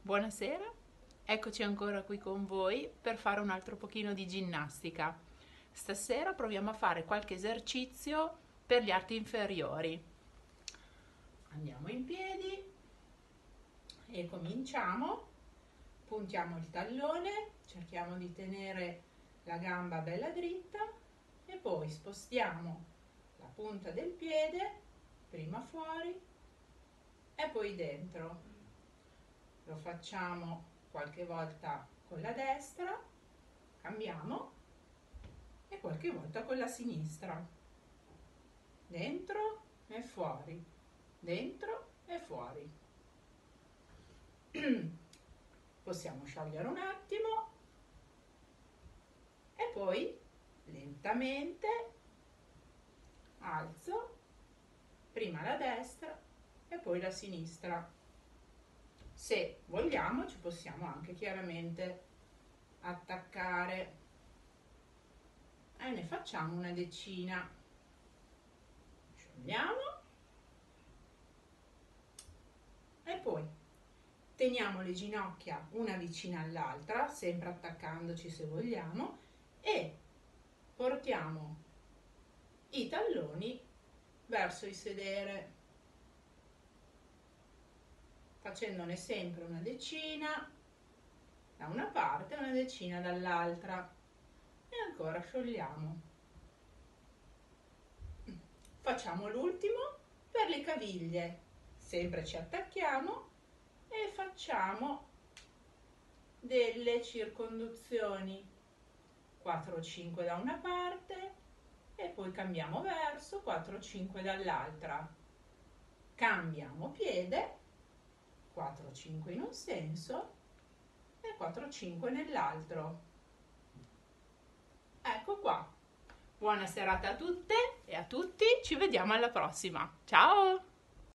Buonasera, eccoci ancora qui con voi per fare un altro pochino di ginnastica. Stasera proviamo a fare qualche esercizio per gli arti inferiori. Andiamo in piedi e cominciamo. Puntiamo il tallone, cerchiamo di tenere la gamba bella dritta e poi spostiamo la punta del piede prima fuori e poi dentro lo facciamo qualche volta con la destra, cambiamo e qualche volta con la sinistra. Dentro e fuori, dentro e fuori. Possiamo sciogliere un attimo e poi lentamente alzo prima la destra e poi la sinistra se vogliamo ci possiamo anche chiaramente attaccare. E ne facciamo una decina. Sciogliamo e poi teniamo le ginocchia una vicina all'altra sempre attaccandoci se vogliamo e portiamo i talloni verso il sedere facendone sempre una decina da una parte e una decina dall'altra. E ancora sciogliamo. Facciamo l'ultimo per le caviglie. Sempre ci attacchiamo e facciamo delle circonduzioni. 4 5 da una parte e poi cambiamo verso 4 5 dall'altra. Cambiamo piede 4-5 in un senso e 4-5 nell'altro. Ecco qua. Buona serata a tutte e a tutti, ci vediamo alla prossima. Ciao!